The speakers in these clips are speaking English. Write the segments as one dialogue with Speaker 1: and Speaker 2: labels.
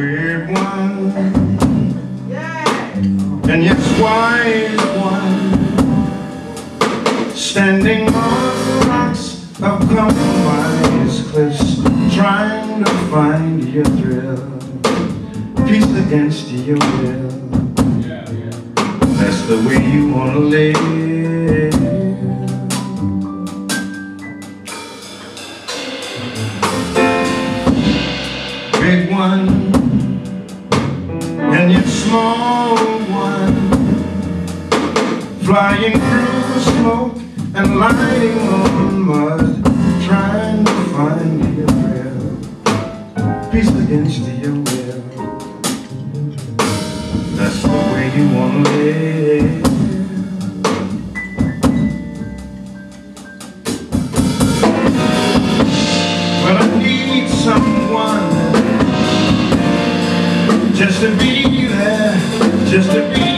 Speaker 1: weird one, and yes, wise one, standing on the rocks of compromise cliffs, trying to find your thrill, peace against your will. That's the way you wanna live. Big one, small one, flying through the smoke and lighting on mud, trying to find your thrill, peace against your will. That's the way you wanna live. I need someone just to be just to be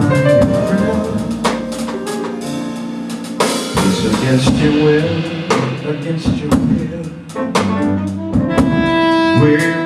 Speaker 1: find thrill. It's against your will, against your will. We're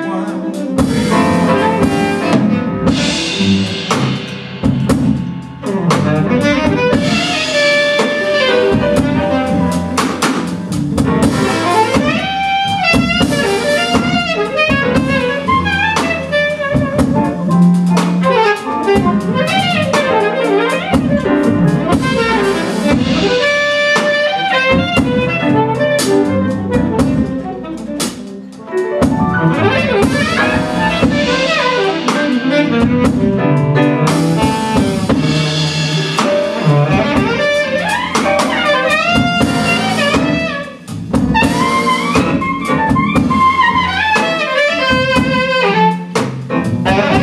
Speaker 1: But I